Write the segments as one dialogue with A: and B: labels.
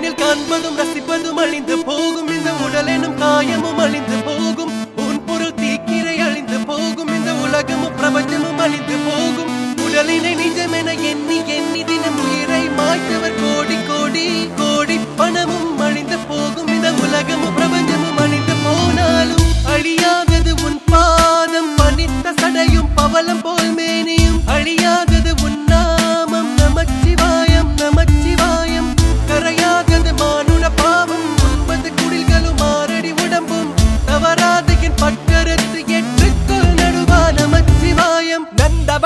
A: கண்ணில் காண்பதும் ரசிப்பதும் அழிந்து போகும். இந்த உடல் எனும் காயமும் அழிந்து போகும்.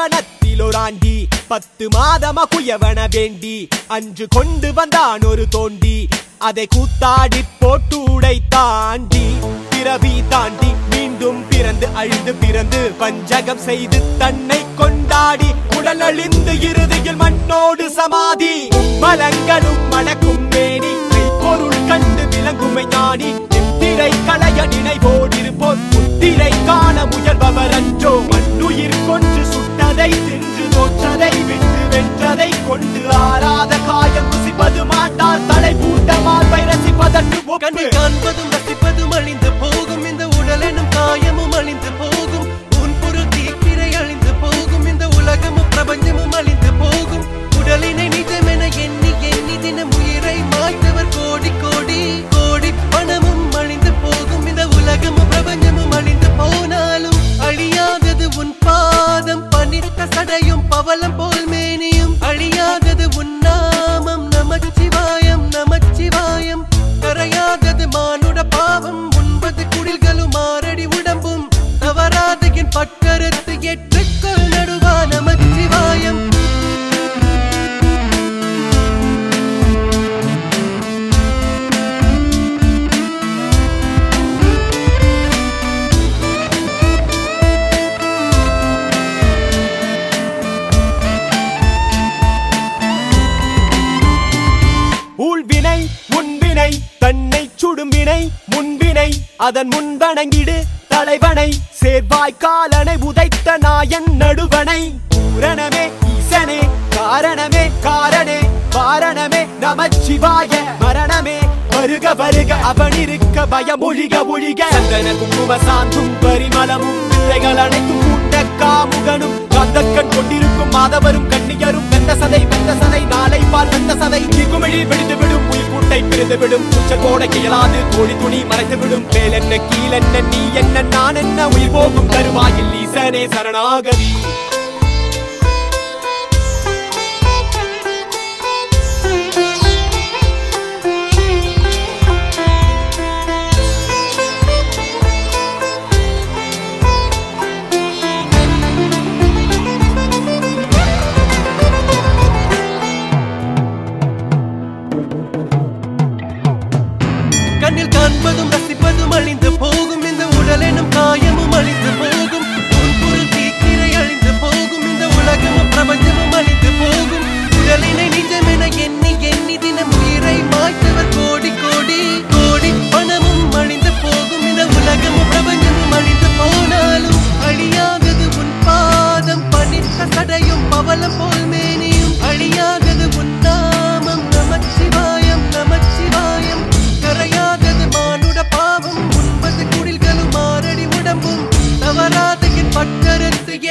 B: நந்தவனத்திலொராண்டி பத்து மாதமா குயவன வேண்டி அன்று கொண்டு வந்தான் ஒரு தோண்டி அதை கூத்தாடி போட்டு உடை தாண்டி பிறவி தாண்டி மீண்டும் பிறந்து அழிந்து பிறந்து பஞ்சகம் செய்து தன்னை கொண்டாடி உடல் அழிந்து இறுதியில் மண்ணோடு சமாதி. மலங்களும் மணக்கும் மேனி பொருள் கண்டு விளங்குமை ஞானி. நித்திரை களைய நினைவோடிருப்போர் முத்திரை காண முயல்பவர் அன்றோ மண்ணுயிர் ரசிப்பதற்கு ஒப்பு
A: கண்ணில் காண்பதும் பாதையின் என்
B: எட்டு அதன் முன் வணங்கிடு தலைவனை. சேர்வாய் காலனை உதைத்த நாயன் நடுவனை. பூரணமே ஈசனே காரணமே காரணே காரணமே நமச்சிவாய மரணமே. வருக வருக அவன் இருக்க பயம் ஒழிக ஒழிக. சந்தன குங்கும சாந்தும் பரிமளமும் பிள்ளைகள் அனைத்தும் கூட்ட காமுகனும். கந்தக்கண் கொண்டிருக்கும் மாதவரும் கண்ணியரும் வெந்த சதை வெந்த சதை நாளை பால் வெந்த சதை. திகுமிழி விடுத்து விடு உயிர் கூட்டை பிரிந்து விடும் உச்ச கோட இயலாது. கோழி துணி மறைத்து விடும் மேல் என்ன நீ என்ன நான் என்ன உயிர் போகும் தருவாயில் ஈசனே சரணாகவி
A: கண்ணில் காண்பதும் ரசிப்பதும் அழிந்து போகும். இந்த உடல் எனும் காயமும் அழிந்து போகும். பொருள் தீக்கிரை அழிந்து போகும். இந்த உலகமும் பிரபஞ்சமும் அழிந்து போகும். உடலினை நிஜமென எண்ணி எண்ணி தினம் உயிரை மாய்த்தவர் கோடி கோடி கோடி. பணமும் அழிந்து போகும். இந்த உலகமும் பிரபஞ்சமும் அழிந்து போனாலும் அழியாதது உன் பாதம். பணித்த சடையும் பவலம் போல்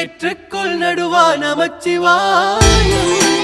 A: சேற்றுக்குள் நடுவான மச்சிவாயம்